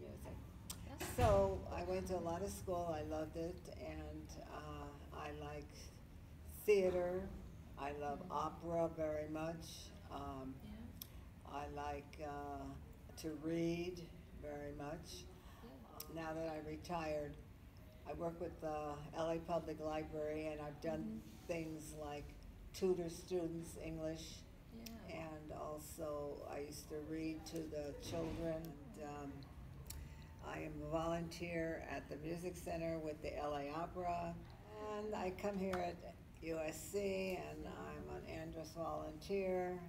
music. So I went to a lot of school. I loved it, and uh, I like theater. I love opera very much. Um, Yeah. I like uh, to read very much. Yeah. Now that I retired, I work with the LA Public Library, and I've done Mhm. things like tutor students English, Yeah. and also I used to read to the children. And, um, I am a volunteer at the Music Center with the LA Opera, and I come here at USC, and I'm an Andrus volunteer,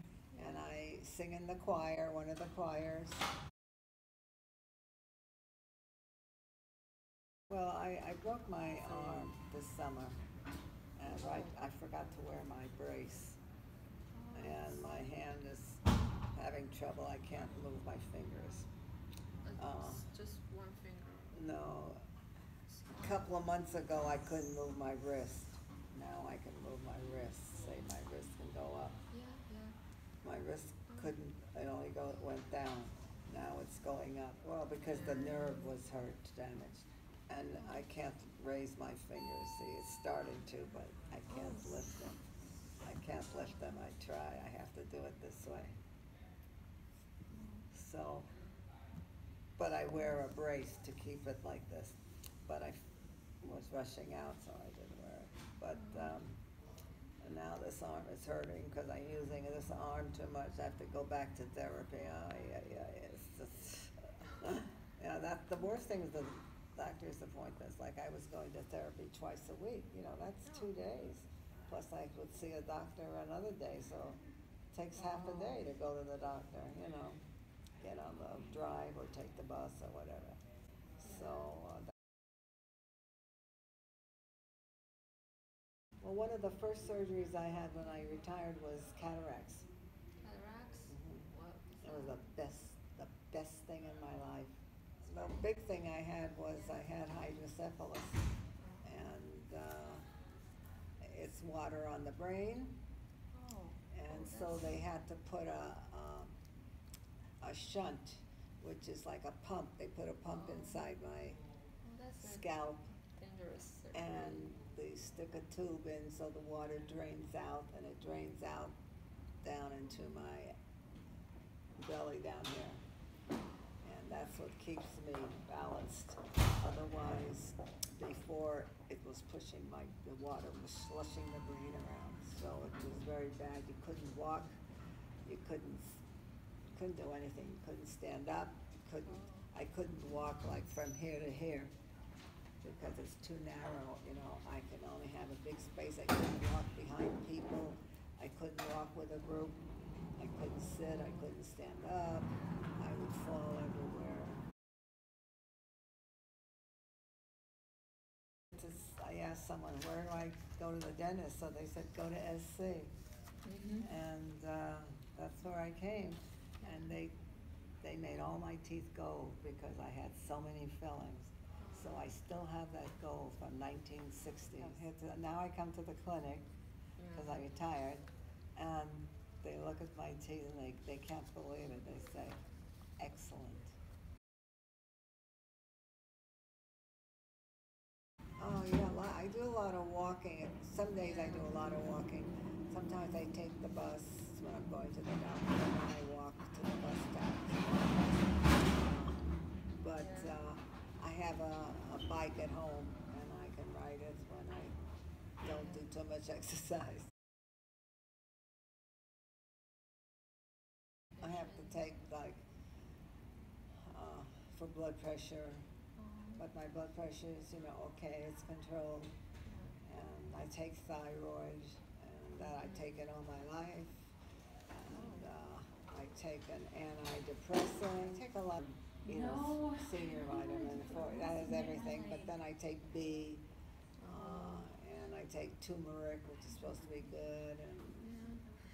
and I sing in the choir, one of the choirs. Well, I, I broke my arm this summer, and right, I forgot to wear my brace, and my hand is having trouble. I can't move my fingers. Uh, just one finger. No, a couple of months ago, I couldn't move my wrist. Now I can move my wrist, say my wrist can go up. Yeah, yeah. My wrist couldn't, it only go, it went down. Now it's going up. Well, because the nerve was hurt, damaged. And I can't raise my fingers. See, it's starting to, but I can't lift them. I can't lift them. I try. I have to do it this way. So, but I wear a brace to keep it like this. But I was rushing out, so I didn't wear it. But, um, and now this arm is hurting because I'm using this arm too much. I have to go back to therapy. Ay, yeah, yeah, it's just, yeah, that, the worst thing is the doctor's appointments. Like I was going to therapy twice a week, you know, that's two days. Plus I would see a doctor another day, so it takes half a day to go to the doctor, you know. Get on the drive or take the bus or whatever. So, uh, Well, one of the first surgeries I had when I retired was cataracts. Cataracts. Mhm. What? It was the best, the best thing in my life. The big thing I had was I had hydrocephalus, and uh, it's water on the brain, Oh. and oh, so they had to put a um, a shunt, which is like a pump. They put a pump Oh. inside my that's scalp, and they stick a tube in so the water drains out and it drains out down into my belly down here. And that's what keeps me balanced. Otherwise, before it was pushing my, the water was slushing the brain around. So it was very bad. You couldn't walk, you couldn't, couldn't do anything. Couldn't stand up, couldn't, I couldn't walk like from here to here because it's too narrow, you know, I can only have a big space, I couldn't walk behind people, I couldn't walk with a group, I couldn't sit, I couldn't stand up, I would fall everywhere. I asked someone, where do I go to the dentist, so they said, go to SC. Mhm. And uh, that's where I came, and they, they made all my teeth gold because I had so many fillings. So I still have that gold from nineteen sixty. Now I come to the clinic, because I retired, and they look at my teeth and they, they can't believe it, they say, excellent. Oh, yeah, I do a lot of walking, some days I do a lot of walking. Sometimes I take the bus when I'm going to the doctor, and I walk to the bus stop. But, uh, I have a, a bike at home, and I can ride it when I don't do too much exercise. I have to take like, uh, for blood pressure, Um, but my blood pressure is, you know, okay, it's controlled. And I take thyroid, and that I take it all my life. I take an antidepressant, I take a lot, you know, senior vitamin for, that is everything, but then I take B. Uh, and I take turmeric, which is supposed to be good, and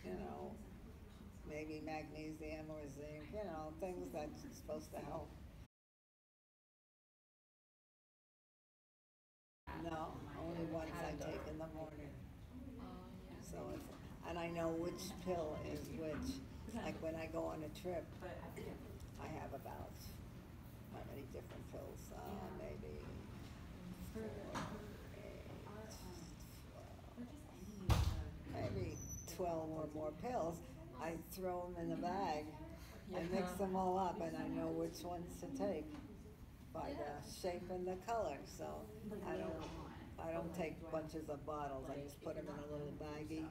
you know, maybe magnesium or zinc, you know, things that's supposed to help. No, only ones I take in the morning. Oh. So it's, and I know which pill is which. Like when I go on a trip, I have about, how many different pills, uh, maybe four, eight, our, um, for twelve, just any of the. maybe twelve or more pills. I throw them in the bag. I mix them all up and I know which ones to take by the shape and the color, so I don't. I don't take like, do I- bunches of bottles, I just put them in a little baggie.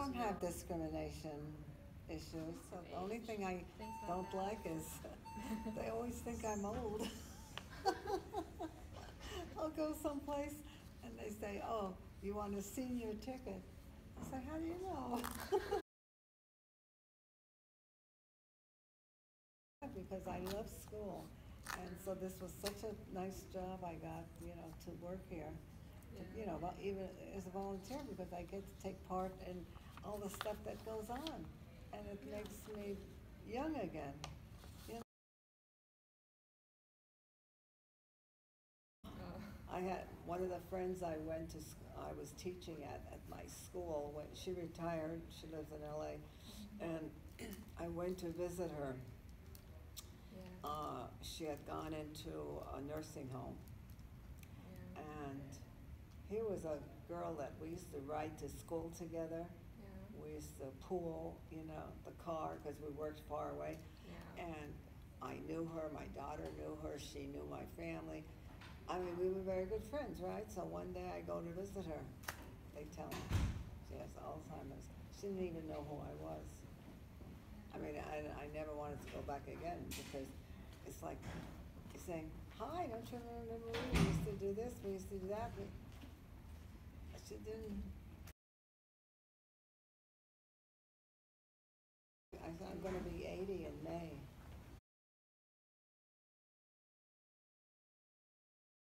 Don't have discrimination issues, so the only thing I Things like don't that. like is, they always think I'm old. I'll go someplace and they say, oh, you want a senior ticket? I say, how do you know? Because I love school, and so this was such a nice job I got, you know, to work here. to- You know, even as a volunteer, because I get to take part in all the stuff that goes on, and it makes me young again, you know. Uh, I had, one of the friends I went to, I was teaching at, at my school, when, she retired, she lives in LA, and I went to visit her. Yeah. Uh, she had gone into a nursing home, Yeah. and here was a girl that we used to ride to school together. Yeah. the pool, you know, the car, because we worked far away. Yeah. And I knew her, my daughter knew her, she knew my family. I mean, we were very good friends, right? So one day I go to visit her. They tell me she has Alzheimer's. She didn't even know who I was. I mean, I, I never wanted to go back again because it's like saying, hi, don't you remember me? We used to do this, we used to do that. But she didn't. I'm gonna be.